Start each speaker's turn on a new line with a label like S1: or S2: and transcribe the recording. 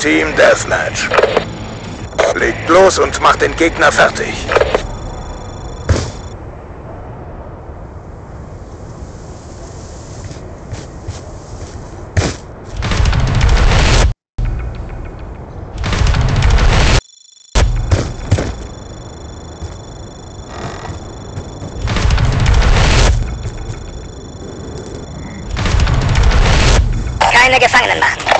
S1: Team Deathmatch. Legt los und macht den Gegner fertig.
S2: Keine Gefangenen machen.